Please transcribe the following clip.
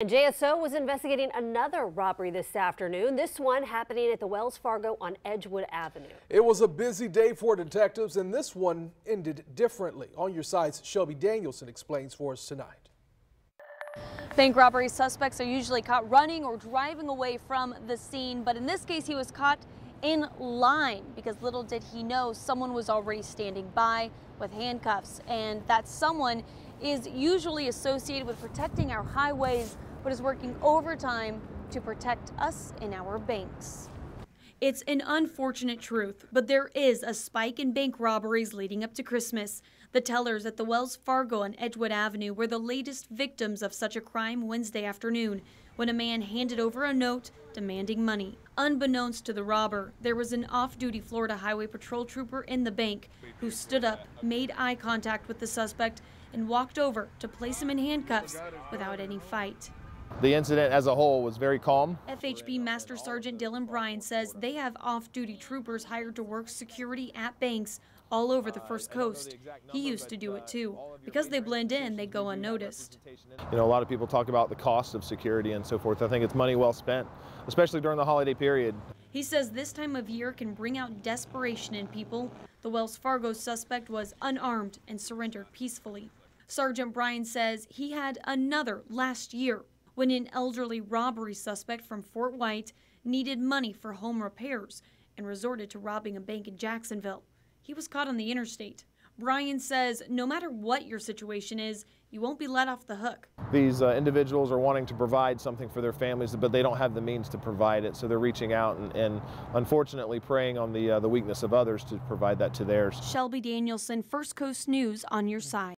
And JSO was investigating another robbery this afternoon, this one happening at the Wells Fargo on Edgewood Avenue. It was a busy day for detectives, and this one ended differently. On your sides, Shelby Danielson explains for us tonight. Bank robbery suspects are usually caught running or driving away from the scene, but in this case, he was caught in line because little did he know someone was already standing by with handcuffs, and that someone is usually associated with protecting our highways but is working overtime to protect us in our banks. It's an unfortunate truth, but there is a spike in bank robberies leading up to Christmas. The tellers at the Wells Fargo on Edgewood Avenue were the latest victims of such a crime Wednesday afternoon when a man handed over a note demanding money. Unbeknownst to the robber, there was an off duty Florida Highway Patrol trooper in the bank who stood up, made eye contact with the suspect, and walked over to place him in handcuffs without any fight. The incident as a whole was very calm. FHP Master Sergeant Dylan Bryan says they have off-duty troopers hired to work security at banks all over the First Coast. He used to do it uh, too. Because they blend in, they go unnoticed. You know, a lot of people talk about the cost of security and so forth. I think it's money well spent, especially during the holiday period. He says this time of year can bring out desperation in people. The Wells Fargo suspect was unarmed and surrendered peacefully. Sergeant Bryan says he had another last year when an elderly robbery suspect from Fort White needed money for home repairs and resorted to robbing a bank in Jacksonville. He was caught on the interstate. Bryan says no matter what your situation is, you won't be let off the hook. These uh, individuals are wanting to provide something for their families, but they don't have the means to provide it, so they're reaching out and, and unfortunately preying on the, uh, the weakness of others to provide that to theirs. Shelby Danielson, First Coast News on your side.